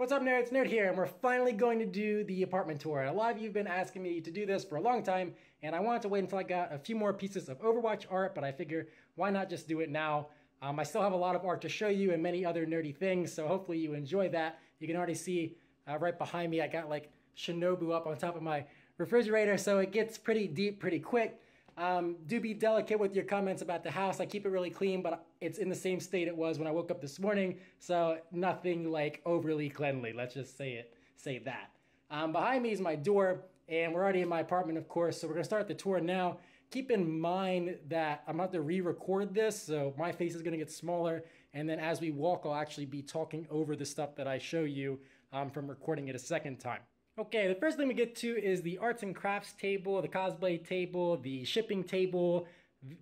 What's up nerds, Nerd here, and we're finally going to do the apartment tour. A lot of you have been asking me to do this for a long time, and I wanted to wait until I got a few more pieces of Overwatch art, but I figure why not just do it now? Um, I still have a lot of art to show you and many other nerdy things, so hopefully you enjoy that. You can already see uh, right behind me, I got like Shinobu up on top of my refrigerator, so it gets pretty deep pretty quick. Um, do be delicate with your comments about the house. I keep it really clean, but it's in the same state it was when I woke up this morning, so nothing like overly cleanly. Let's just say it, say that. Um, behind me is my door, and we're already in my apartment, of course. So we're gonna start the tour now. Keep in mind that I'm about to re-record this, so my face is gonna get smaller, and then as we walk, I'll actually be talking over the stuff that I show you um, from recording it a second time. Okay, the first thing we get to is the arts and crafts table, the cosplay table, the shipping table,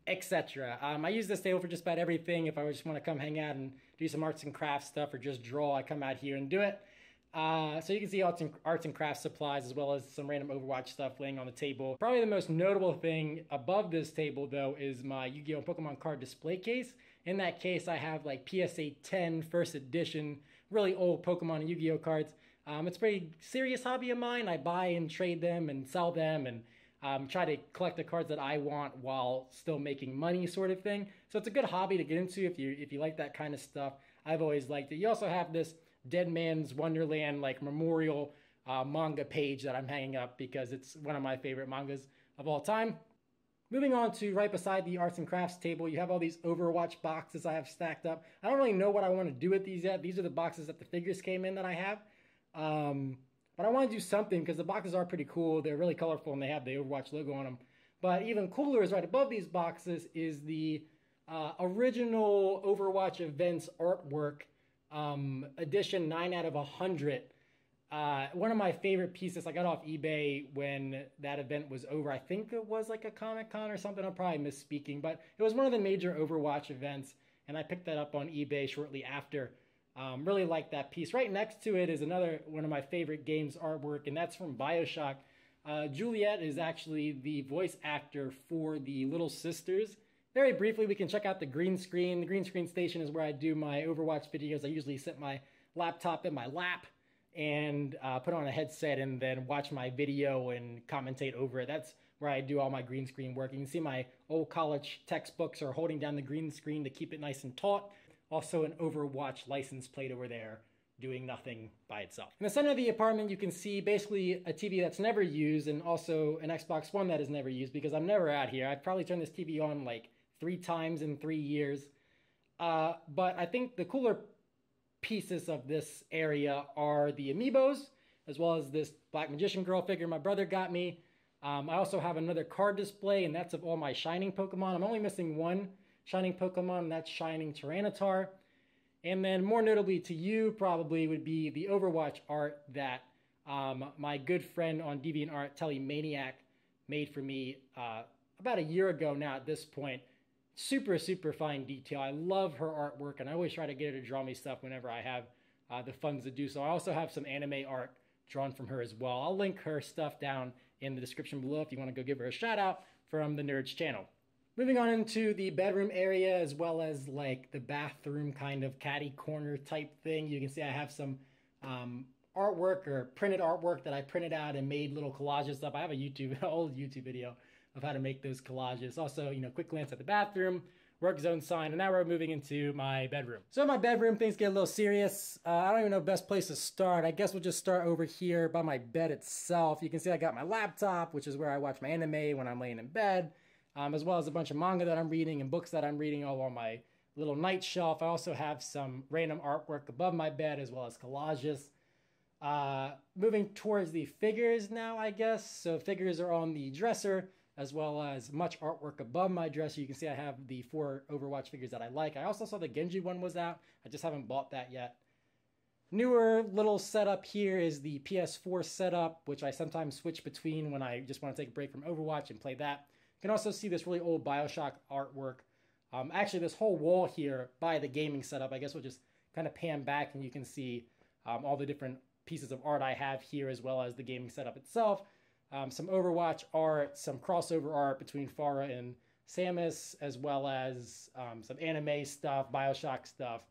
etc. Um, I use this table for just about everything. If I just want to come hang out and do some arts and crafts stuff or just draw, I come out here and do it. Uh, so you can see arts and, arts and crafts supplies as well as some random Overwatch stuff laying on the table. Probably the most notable thing above this table though is my Yu-Gi-Oh! Pokemon card display case. In that case I have like PSA 10 first edition, really old Pokemon and Yu-Gi-Oh! cards. Um, it's a pretty serious hobby of mine. I buy and trade them and sell them and um, try to collect the cards that I want while still making money, sort of thing. So it's a good hobby to get into if you if you like that kind of stuff. I've always liked it. You also have this Dead Man's Wonderland like memorial uh, manga page that I'm hanging up because it's one of my favorite mangas of all time. Moving on to right beside the arts and crafts table, you have all these Overwatch boxes I have stacked up. I don't really know what I want to do with these yet. These are the boxes that the figures came in that I have. Um, but I want to do something because the boxes are pretty cool. They're really colorful and they have the Overwatch logo on them. But even cooler is right above these boxes is the uh, original Overwatch events artwork um, edition 9 out of 100. Uh, one of my favorite pieces I got off eBay when that event was over. I think it was like a Comic Con or something. I'm probably misspeaking, but it was one of the major Overwatch events, and I picked that up on eBay shortly after. Um, really like that piece. Right next to it is another one of my favorite games artwork, and that's from Bioshock. Uh, Juliet is actually the voice actor for the Little Sisters. Very briefly, we can check out the green screen. The green screen station is where I do my Overwatch videos. I usually sit my laptop in my lap and uh, put on a headset and then watch my video and commentate over it. That's where I do all my green screen work. You can see my old college textbooks are holding down the green screen to keep it nice and taut. Also an Overwatch license plate over there doing nothing by itself. In the center of the apartment, you can see basically a TV that's never used and also an Xbox One that is never used because I'm never out here. I've probably turned this TV on like three times in three years. Uh, but I think the cooler pieces of this area are the amiibos, as well as this Black Magician Girl figure my brother got me. Um, I also have another card display, and that's of all my Shining Pokemon. I'm only missing one Shining Pokemon, that's Shining Tyranitar. And then more notably to you probably would be the Overwatch art that um, my good friend on DeviantArt, Telemaniakk, made for me uh, about a year ago now at this point super, super fine detail. I love her artwork, and I always try to get her to draw me stuff whenever I have uh, the funds to do so. I also have some anime art drawn from her as well. I'll link her stuff down in the description below if you want to go give her a shout out from the Nerds channel. Moving on into the bedroom area as well as like the bathroom kind of caddy corner type thing. You can see I have some um, artwork or printed artwork that I printed out and made little collages up. I have a YouTube, old YouTube video of how to make those collages. Also, you know, quick glance at the bathroom, work zone sign, and now we're moving into my bedroom. So in my bedroom, things get a little serious. Uh, I don't even know best place to start. I guess we'll just start over here by my bed itself. You can see I got my laptop, which is where I watch my anime when I'm laying in bed, um, as well as a bunch of manga that I'm reading and books that I'm reading all on my little night shelf. I also have some random artwork above my bed as well as collages. Uh, moving towards the figures now, I guess. So figures are on the dresser as well as much artwork above my dresser. You can see I have the four Overwatch figures that I like. I also saw the Genji one was out. I just haven't bought that yet. Newer little setup here is the PS4 setup, which I sometimes switch between when I just want to take a break from Overwatch and play that. You can also see this really old Bioshock artwork. Um, actually, this whole wall here by the gaming setup, I guess we'll just kind of pan back and you can see um, all the different pieces of art I have here as well as the gaming setup itself um, some Overwatch art, some crossover art between Pharah and Samus, as well as um, some anime stuff, Bioshock stuff,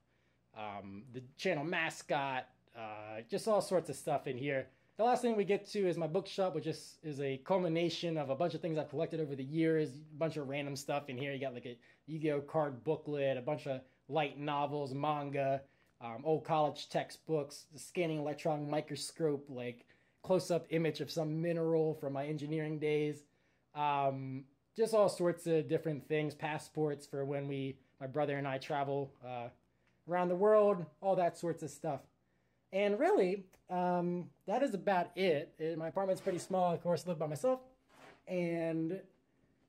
um, the channel mascot, uh, just all sorts of stuff in here. The last thing we get to is my bookshop, which is, is a culmination of a bunch of things I've collected over the years, a bunch of random stuff in here. You got like a Yu-Gi-Oh card booklet, a bunch of light novels, manga, um, old college textbooks, the scanning electron microscope, like close-up image of some mineral from my engineering days. Um, just all sorts of different things, passports for when we, my brother and I travel uh, around the world, all that sorts of stuff. And really, um, that is about it. it. My apartment's pretty small. Of course, I live by myself, and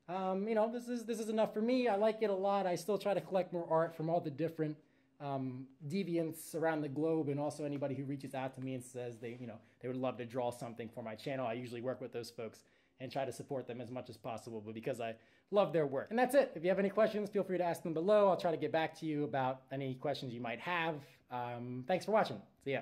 um, you know, this is this is enough for me. I like it a lot. I still try to collect more art from all the different um, deviants around the globe, and also anybody who reaches out to me and says they, you know, they would love to draw something for my channel. I usually work with those folks and try to support them as much as possible, but because I love their work. And that's it. If you have any questions, feel free to ask them below. I'll try to get back to you about any questions you might have. Um, thanks for watching. See ya.